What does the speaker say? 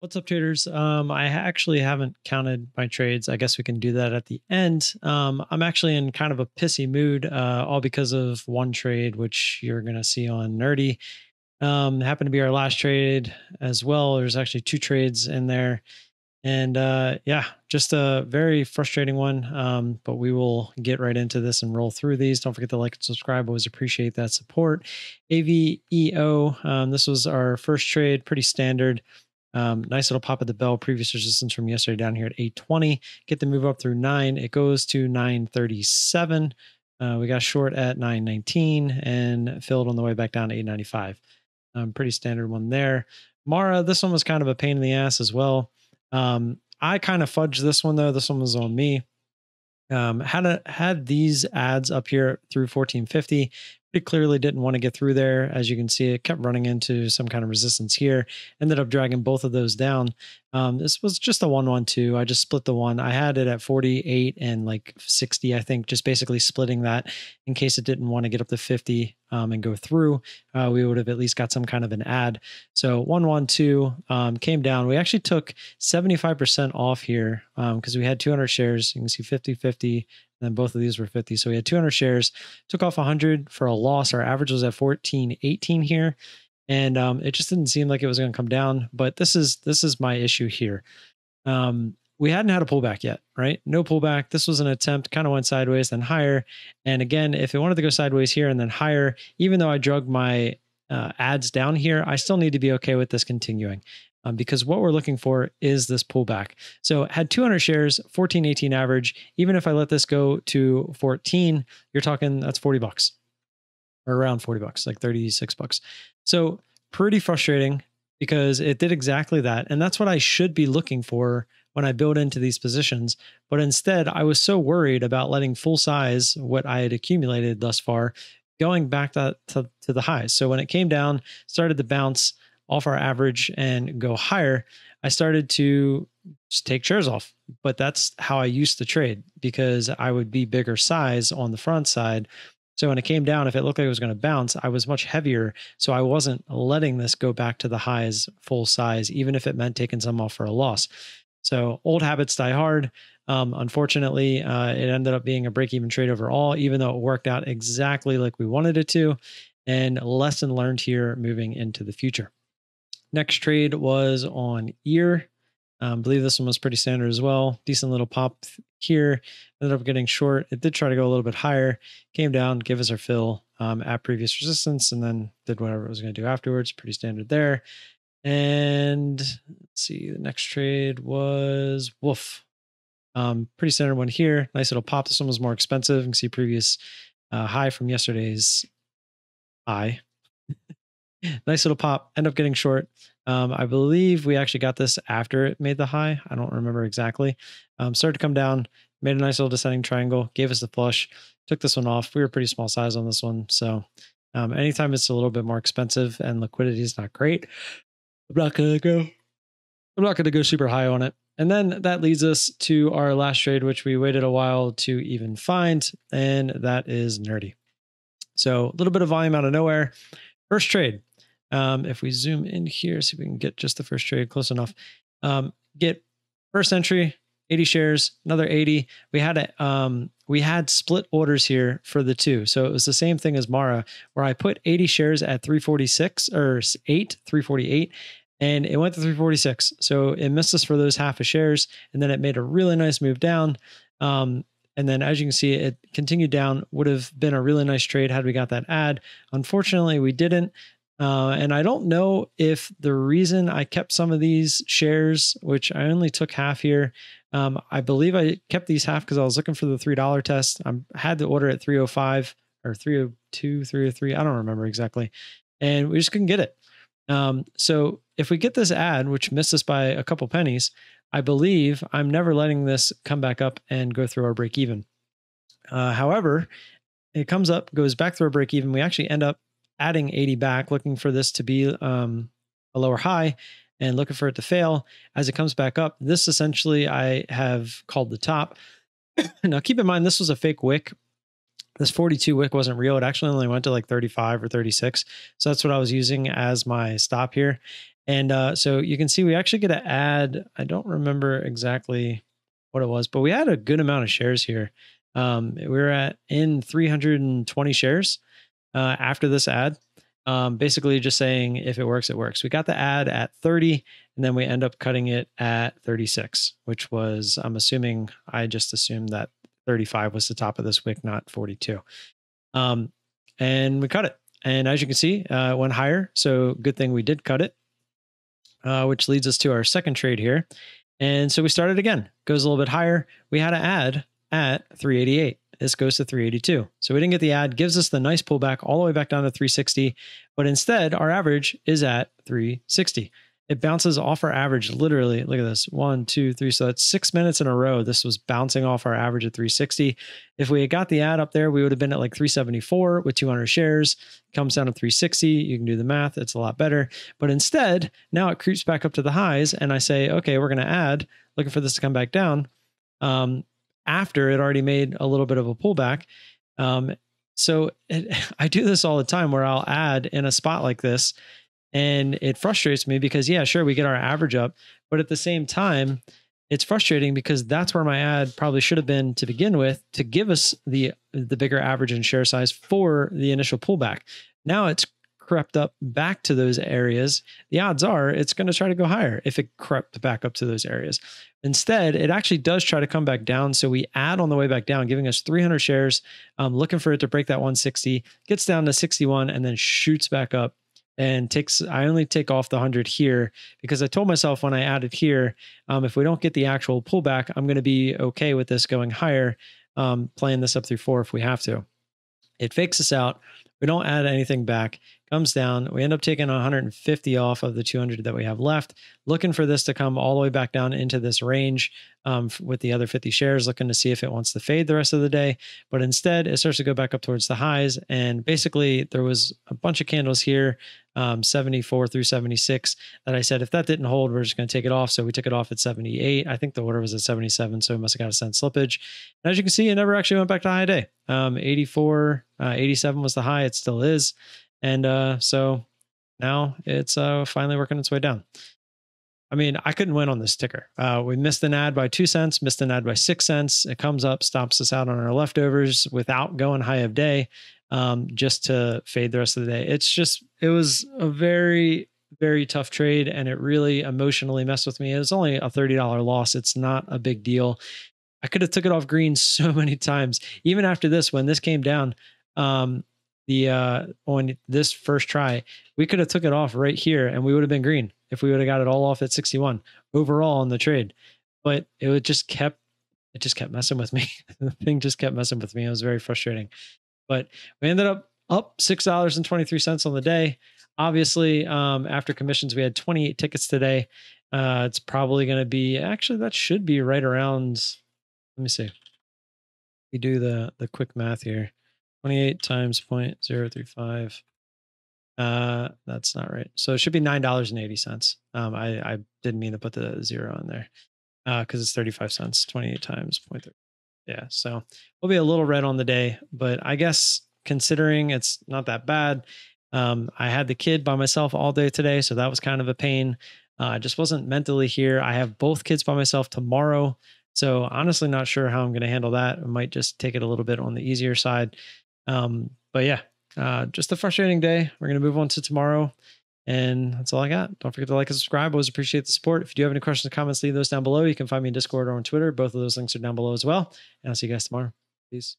What's up, traders? Um, I actually haven't counted my trades. I guess we can do that at the end. Um, I'm actually in kind of a pissy mood, uh, all because of one trade, which you're going to see on Nerdy. Um, happened to be our last trade as well. There's actually two trades in there. And uh, yeah, just a very frustrating one. Um, but we will get right into this and roll through these. Don't forget to like and subscribe. Always appreciate that support. AVEO. Um, this was our first trade, pretty standard. Um, nice little pop at the bell. Previous resistance from yesterday down here at 820. Get the move up through nine. It goes to 937. Uh, we got short at 919 and filled on the way back down to 895. Um, pretty standard one there. Mara, this one was kind of a pain in the ass as well. Um, I kind of fudged this one though. This one was on me. Um, had a, had these adds up here through 1450 pretty clearly didn't want to get through there. As you can see, it kept running into some kind of resistance here. Ended up dragging both of those down. Um, this was just a 112. I just split the one. I had it at 48 and like 60, I think, just basically splitting that in case it didn't want to get up to 50 um, and go through. Uh, we would have at least got some kind of an add. So 112 um, came down. We actually took 75% off here because um, we had 200 shares. You can see 50 50 and then both of these were 50. So we had 200 shares, took off 100 for a loss. Our average was at 14, 18 here. And um, it just didn't seem like it was going to come down. But this is this is my issue here. Um, we hadn't had a pullback yet, right? No pullback. This was an attempt, kind of went sideways, then higher. And again, if it wanted to go sideways here and then higher, even though I drug my uh, adds down here, I still need to be okay with this continuing um, because what we're looking for is this pullback. So had 200 shares, 14, 18 average. Even if I let this go to 14, you're talking that's 40 bucks or around 40 bucks, like 36 bucks. So pretty frustrating because it did exactly that. And that's what I should be looking for when I build into these positions. But instead, I was so worried about letting full size what I had accumulated thus far going back to, to, to the highs. So when it came down, started to bounce, off our average and go higher, I started to just take shares off. But that's how I used to trade because I would be bigger size on the front side. So when it came down, if it looked like it was going to bounce, I was much heavier. So I wasn't letting this go back to the highs full size, even if it meant taking some off for a loss. So old habits die hard. Um, unfortunately, uh, it ended up being a break even trade overall, even though it worked out exactly like we wanted it to. And lesson learned here moving into the future. Next trade was on ear. Um, believe this one was pretty standard as well. Decent little pop here. Ended up getting short. It did try to go a little bit higher. Came down, give us our fill um, at previous resistance, and then did whatever it was going to do afterwards. Pretty standard there. And let's see, the next trade was Wolf. Um, pretty standard one here. Nice little pop. This one was more expensive. You can see previous uh, high from yesterday's high. nice little pop. End up getting short. Um, I believe we actually got this after it made the high. I don't remember exactly. Um, started to come down, made a nice little descending triangle, gave us the flush, took this one off. We were pretty small size on this one. So um, anytime it's a little bit more expensive and liquidity is not great, I'm not to go. I'm not to go super high on it. And then that leads us to our last trade, which we waited a while to even find, and that is nerdy. So a little bit of volume out of nowhere. First trade, um, if we zoom in here, see if we can get just the first trade close enough. Um, get first entry, 80 shares, another 80. We had a um, we had split orders here for the two. So it was the same thing as Mara, where I put 80 shares at 346 or 8, 348, and it went to 346. So it missed us for those half of shares, and then it made a really nice move down. Um, and then as you can see, it continued down, would have been a really nice trade had we got that add. Unfortunately, we didn't. Uh, and I don't know if the reason I kept some of these shares, which I only took half here, um, I believe I kept these half because I was looking for the $3 test. I had the order at 305 or 302, 303. I don't remember exactly. And we just couldn't get it. Um, so if we get this add, which missed us by a couple pennies, I believe I'm never letting this come back up and go through our break even. Uh, however, it comes up, goes back through our break even. We actually end up adding 80 back, looking for this to be um, a lower high and looking for it to fail. As it comes back up, this essentially I have called the top. now, keep in mind, this was a fake wick. This 42 wick wasn't real. It actually only went to like 35 or 36. So that's what I was using as my stop here. And uh, so you can see we actually get to add, I don't remember exactly what it was, but we had a good amount of shares here. Um, we were at in 320 shares uh, after this add. Um, basically, just saying if it works, it works. We got the add at 30, and then we end up cutting it at 36, which was, I'm assuming, I just assumed that 35 was the top of this wick, not 42. Um, and we cut it. And as you can see, uh, it went higher. So good thing we did cut it, uh, which leads us to our second trade here. And so we started again, goes a little bit higher. We had an add at 388. This goes to 382. So we didn't get the add, gives us the nice pullback all the way back down to 360. But instead, our average is at 360 it bounces off our average literally look at this one two three so that's six minutes in a row this was bouncing off our average at 360 if we had got the add up there we would have been at like 374 with 200 shares comes down to 360 you can do the math it's a lot better but instead now it creeps back up to the highs and i say okay we're going to add looking for this to come back down um, after it already made a little bit of a pullback um, so it, i do this all the time where i'll add in a spot like this and it frustrates me because, yeah, sure, we get our average up. But at the same time, it's frustrating because that's where my add probably should have been to begin with to give us the the bigger average and share size for the initial pullback. Now it's crept up back to those areas. The odds are it's going to try to go higher if it crept back up to those areas. Instead, it actually does try to come back down. So we add on the way back down, giving us 300 shares, um, looking for it to break that 160, gets down to 61, and then shoots back up and takes I only take off the 100 here because I told myself when I added here, um, if we don't get the actual pullback, I'm going to be okay with this going higher, um, playing this up through four if we have to. It fakes us out. We don't add anything back comes down. We end up taking 150 off of the 200 that we have left, looking for this to come all the way back down into this range um, with the other 50 shares, looking to see if it wants to fade the rest of the day. But instead, it starts to go back up towards the highs. And basically, there was a bunch of candles here, um, 74 through 76, that I said, if that didn't hold, we're just going to take it off. So we took it off at 78. I think the order was at 77. So we must have got a cent slippage. And as you can see, it never actually went back to high day. Um, 84, uh, 87 was the high. It still is. And uh, so now it's uh, finally working its way down. I mean, I couldn't win on this ticker. Uh, we missed an add by two cents, missed an add by six cents. It comes up, stops us out on our leftovers without going high of day, um, just to fade the rest of the day. It's just, it was a very, very tough trade, and it really emotionally messed with me. It was only a thirty dollar loss. It's not a big deal. I could have took it off green so many times. Even after this, when this came down, um, the uh on this first try, we could have took it off right here and we would have been green if we would have got it all off at 61 overall on the trade. But it would just kept it just kept messing with me. the thing just kept messing with me. It was very frustrating. But we ended up up six dollars and twenty three cents on the day. Obviously, um, after commissions, we had twenty eight tickets today. Uh, it's probably going to be actually that should be right around. Let me see. We do the the quick math here. 28 times point zero three five. Uh, that's not right. So it should be nine dollars and eighty cents. Um, I I didn't mean to put the zero in there, uh, because it's thirty five cents. Twenty eight times 0.3. Yeah, so we'll be a little red on the day, but I guess considering it's not that bad. Um, I had the kid by myself all day today, so that was kind of a pain. Uh, I just wasn't mentally here. I have both kids by myself tomorrow, so honestly, not sure how I'm going to handle that. I might just take it a little bit on the easier side. Um, but yeah, uh, just a frustrating day. We're going to move on to tomorrow. And that's all I got. Don't forget to like and subscribe. Always appreciate the support. If you do have any questions or comments, leave those down below. You can find me in Discord or on Twitter. Both of those links are down below as well. And I'll see you guys tomorrow. Peace.